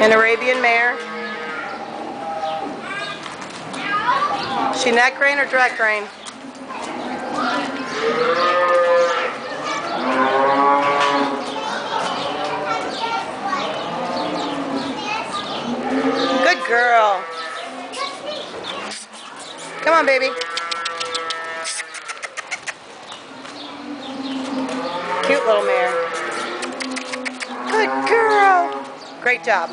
An Arabian mare. She neck rein or direct rein? Good girl. Come on, baby. Cute little mare. Good girl. Great job.